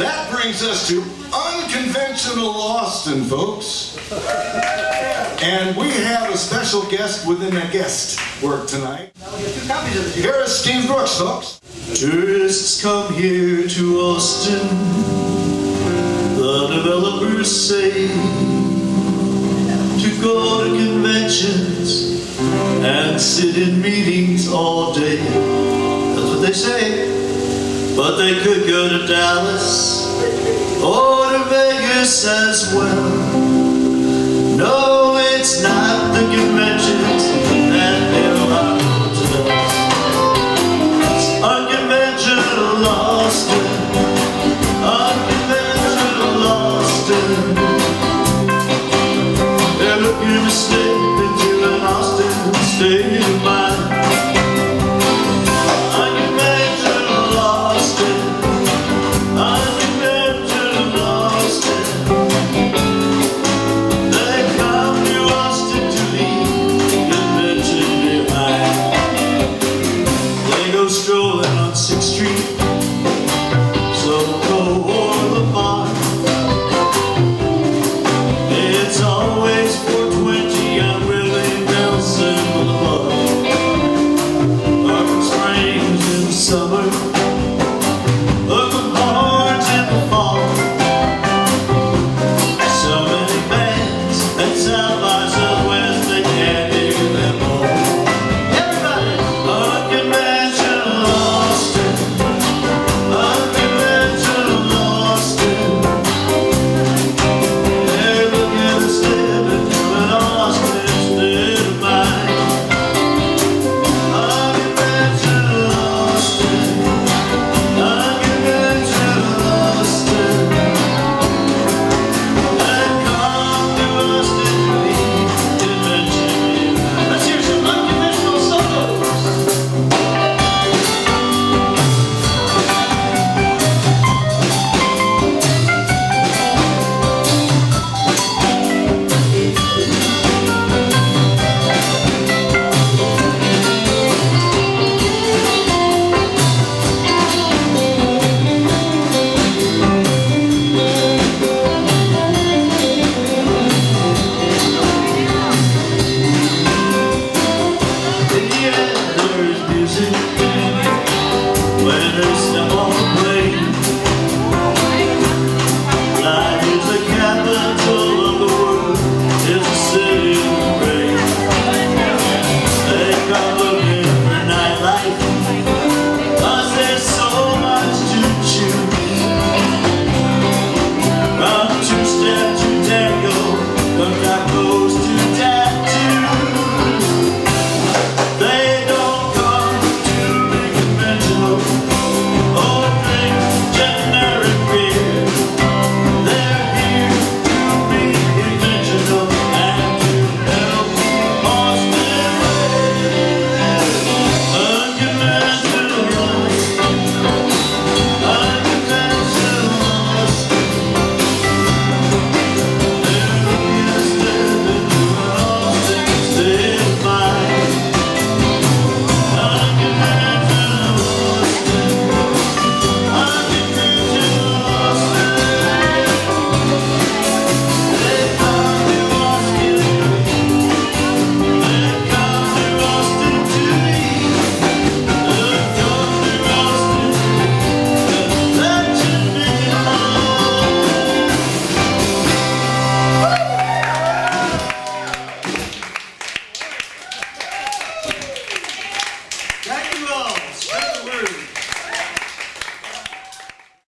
That brings us to unconventional Austin, folks. And we have a special guest within a guest work tonight. Here is Steve Brooks, folks. Tourists come here to Austin, the developers say, to go to conventions and sit in meetings all day. That's what they say. But they could go to Dallas or to Vegas as well. No, it's not the conventions that they're liable to. It's unconventional Austin, unconventional Austin. They're looking to rolling on 6th Street. So go or the bar It's always 420 I'm really bouncing on the bar Dark springs in the summer. So many bands, That's how I there's music.